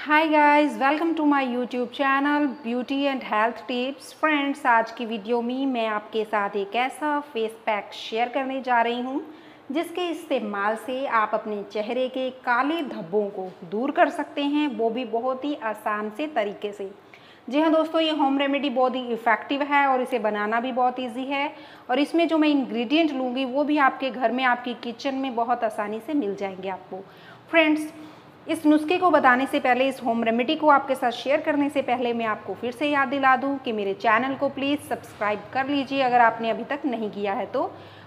Hi guys welcome to my YouTube channel beauty and health tips friends आज की video में मैं आपके साथ एक ऐसा फेस पैक शेयर करने जा रही हूँ, जिसके इस्तेमाल से आप अपने चेहरे के काले धब्बों को दूर कर सकते हैं, वो भी बहुत ही आसान से तरीके से। जी हाँ दोस्तों, ये होम रेमेडी बहुत ही इफ़ेक्टिव है और इसे बनाना भी बहुत इजी है। और इसमें जो मैं इंग्रेडिएंट लूँगी, वो भी आपके घर में, आपकी किचन में बहुत आसानी से मिल जाएँगे आपको। फ्रेंड्स इस नुस्खे को बताने से पहले, इस होम रेमेडी को आपके साथ शेयर करने से पहले मैं आपको फिर से याद दिला दूँ कि मेरे चैनल को प्लीज़ सब्सक्राइब कर लीजिए अगर आपने अभी तक नहीं किया है तो।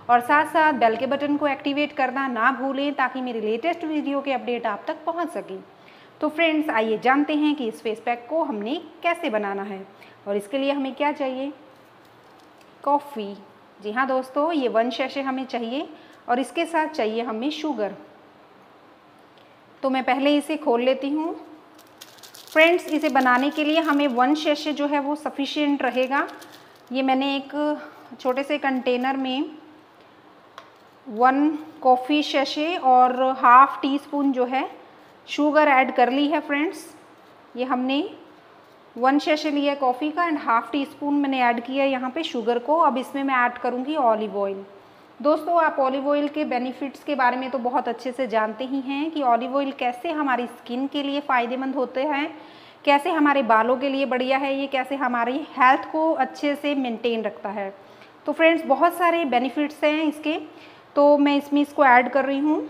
और साथ साथ बेल के बटन को एक्टिवेट करना ना भूलें ताकि मेरी लेटेस्ट वीडियो के अपडेट आप तक पहुँच सके। तो फ्रेंड्स, आइए जानते हैं कि इस फेस पैक को हमने कैसे बनाना है और इसके लिए हमें क्या चाहिए? कॉफ़ी। जी हाँ दोस्तों, ये वन शैशे हमें चाहिए और इसके साथ चाहिए हमें शुगर। तो मैं पहले इसे खोल लेती हूँ। फ्रेंड्स, इसे बनाने के लिए हमें वन शेशे जो है वो सफिशिएंट रहेगा। ये मैंने एक छोटे से कंटेनर में वन कॉफ़ी शेशे और हाफ़ टी स्पून जो है शुगर ऐड कर ली है फ्रेंड्स ये हमने वन शेशे लिया कॉफ़ी का एंड हाफ़ टी स्पून मैंने ऐड किया यहाँ पे शुगर को। अब इसमें मैं ऐड करूँगी ऑलिव ऑयल दोस्तों, आप ऑलिव ऑयल के बेनिफिट्स के बारे में तो बहुत अच्छे से जानते ही हैं कि ऑलिव ऑयल कैसे हमारी स्किन के लिए फ़ायदेमंद होते हैं, कैसे हमारे बालों के लिए बढ़िया है, ये कैसे हमारी हेल्थ को अच्छे से मेंटेन रखता है। तो फ्रेंड्स बहुत सारे बेनिफिट्स हैं इसके तो मैं इसमें इसको ऐड कर रही हूँ।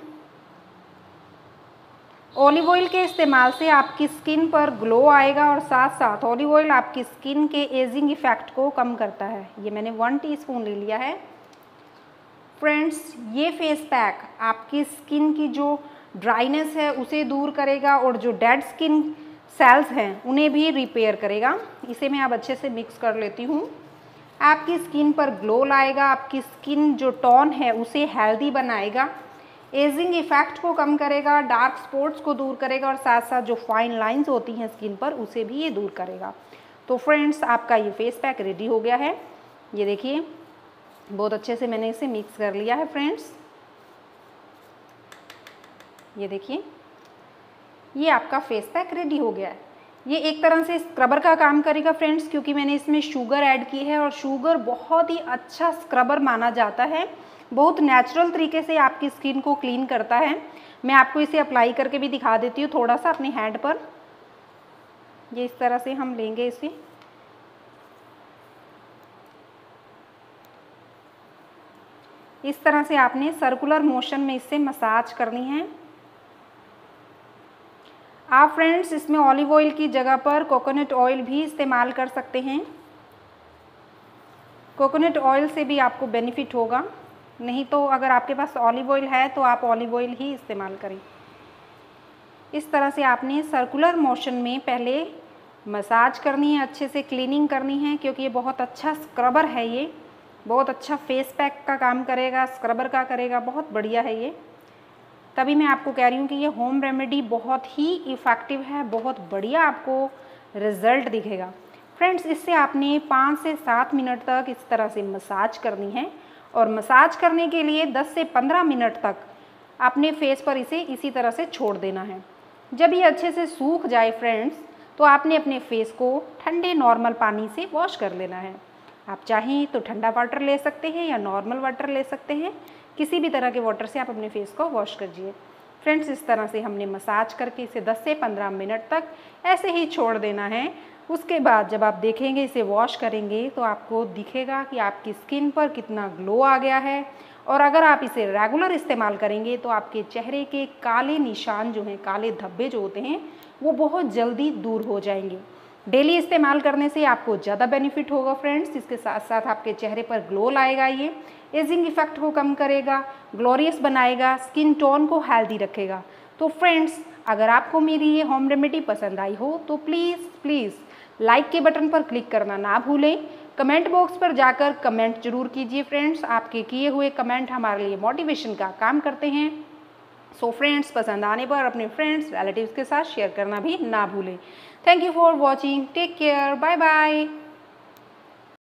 ऑलिव ऑयल के इस्तेमाल से आपकी स्किन पर ग्लो आएगा और साथ साथ ऑलिव ऑयल आपकी स्किन के एजिंग इफ़ेक्ट को कम करता है। ये मैंने वन टीस्पून ले लिया है। फ्रेंड्स ये फेस पैक आपकी स्किन की जो ड्राइनेस है, उसे दूर करेगा और जो डेड स्किन सेल्स हैं, उन्हें भी रिपेयर करेगा। इसे मैं अब अच्छे से मिक्स कर लेती हूँ। आपकी स्किन पर ग्लो लाएगा, आपकी स्किन जो टोन है, उसे हेल्दी बनाएगा। एजिंग इफ़ेक्ट को कम करेगा डार्क स्पॉट्स को दूर करेगा और साथ साथ जो फाइन लाइंस होती हैं स्किन पर, उसे भी ये दूर करेगा। तो फ्रेंड्स आपका ये फेस पैक रेडी हो गया है। ये देखिए। बहुत अच्छे से मैंने इसे मिक्स कर लिया है फ्रेंड्स ये देखिए, ये आपका फेस पैक रेडी हो गया है. ये एक तरह से स्क्रबर का काम करेगा फ्रेंड्स क्योंकि मैंने इसमें शुगर ऐड की है और शुगर बहुत ही अच्छा स्क्रबर माना जाता है. बहुत नेचुरल तरीके से आपकी स्किन को क्लीन करता है. मैं आपको इसे अप्लाई करके भी दिखा देती हूँ थोड़ा सा अपने हैंड पर. ये इस तरह से हम लेंगे इसे. इस तरह से आपने सर्कुलर मोशन में इससे मसाज करनी है। आप फ्रेंड्स इसमें ऑलिव ऑयल की जगह पर कोकोनट ऑयल भी इस्तेमाल कर सकते हैं। कोकोनट ऑयल से भी आपको बेनिफिट होगा। नहीं तो अगर आपके पास ऑलिव ऑयल है तो आप ऑलिव ऑयल ही इस्तेमाल करें। इस तरह से आपने सर्कुलर मोशन में पहले मसाज करनी है, अच्छे से क्लीनिंग करनी है, क्योंकि ये बहुत अच्छा स्क्रबर है ये। बहुत अच्छा फेस पैक का काम करेगा स्क्रबर का करेगा, बहुत बढ़िया है ये। तभी मैं आपको कह रही हूँ कि ये होम रेमेडी बहुत ही इफ़ेक्टिव है, बहुत बढ़िया आपको रिज़ल्ट दिखेगा। फ्रेंड्स इससे आपने पाँच से सात मिनट तक इस तरह से मसाज करनी है और मसाज करने के लिए दस से पंद्रह मिनट तक अपने फेस पर इसे इसी तरह से छोड़ देना है। जब ये अच्छे से सूख जाए फ्रेंड्स तो आपने अपने फेस को ठंडे नॉर्मल पानी से वॉश कर लेना है। आप चाहें तो ठंडा वाटर ले सकते हैं या नॉर्मल वाटर ले सकते हैं। किसी भी तरह के वाटर से आप अपने फेस को वॉश करिए फ्रेंड्स इस तरह से हमने मसाज करके इसे 10 से 15 मिनट तक ऐसे ही छोड़ देना है। उसके बाद जब आप देखेंगे, इसे वॉश करेंगे तो आपको दिखेगा कि आपकी स्किन पर कितना ग्लो आ गया है। और अगर आप इसे रेगुलर इस्तेमाल करेंगे तो आपके चेहरे के काले निशान जो हैं, काले धब्बे जो होते हैं, वो बहुत जल्दी दूर हो जाएँगे। डेली इस्तेमाल करने से आपको ज़्यादा बेनिफिट होगा फ्रेंड्स। इसके साथ साथ आपके चेहरे पर ग्लो लाएगा ये। एजिंग इफ़ेक्ट को कम करेगा, ग्लोरियस बनाएगा, स्किन टोन को हेल्दी रखेगा। तो फ्रेंड्स, अगर आपको मेरी ये होम रेमेडी पसंद आई हो तो प्लीज़ प्लीज़ लाइक के बटन पर क्लिक करना ना भूलें। कमेंट बॉक्स पर जाकर कमेंट ज़रूर कीजिए फ्रेंड्स। आपके किए हुए कमेंट हमारे लिए मोटिवेशन का काम करते हैं। सो फ्रेंड्स पसंद आने पर अपने फ्रेंड्स रिलेटिव्स के साथ शेयर करना भी ना भूलें। Thank you for watching take care bye bye